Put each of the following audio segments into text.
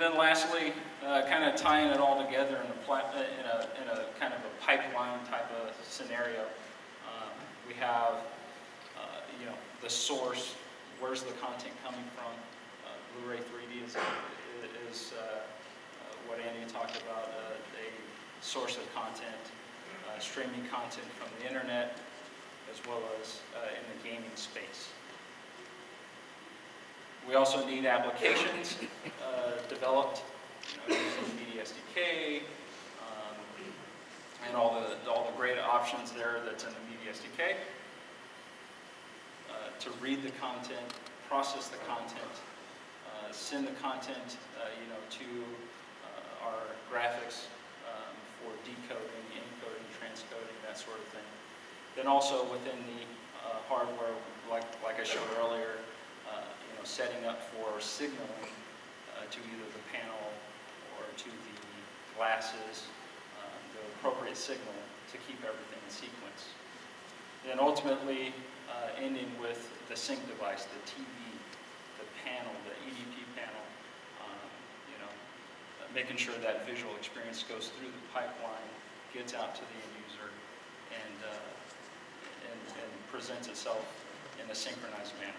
And then lastly, uh, kind of tying it all together in a, uh, in a, in a kind of a pipeline type of scenario. Um, We have, uh, you know, the source, where's the content coming from? Uh, Blu-ray 3D is, is uh, uh, what Andy talked about, uh, a source of content, uh, streaming content from the internet, as well as uh, in the gaming space. We also need applications uh, developed using Media SDK, um, and all the, all the great options there that's in the Media SDK. Uh, To read the content, process the content, uh, send the content, uh, you know, to uh, our graphics um, for decoding, encoding, transcoding, that sort of thing. Then also within the uh, hardware, like, like I showed earlier, uh, you know, setting up for signaling uh, to either the panel or to the glasses, um, the appropriate signal to keep everything in sequence. Then ultimately, uh, ending with the sink device, the TV, the panel, the EDP panel, um, you know, making sure that visual experience goes through the pipeline, gets out to the end user, and, uh, and, and presents itself in a synchronized manner.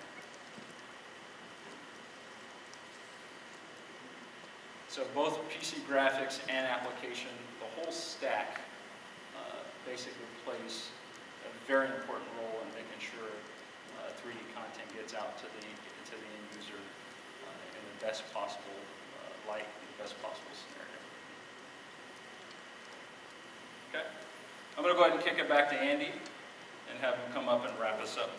So both PC graphics and application, the whole stack uh, basically plays a very important role in making sure uh, 3D content gets out to the, to the end user uh, in the best possible uh, light, in the best possible scenario. Okay, I'm going to go ahead and kick it back to Andy and have him come up and wrap us up.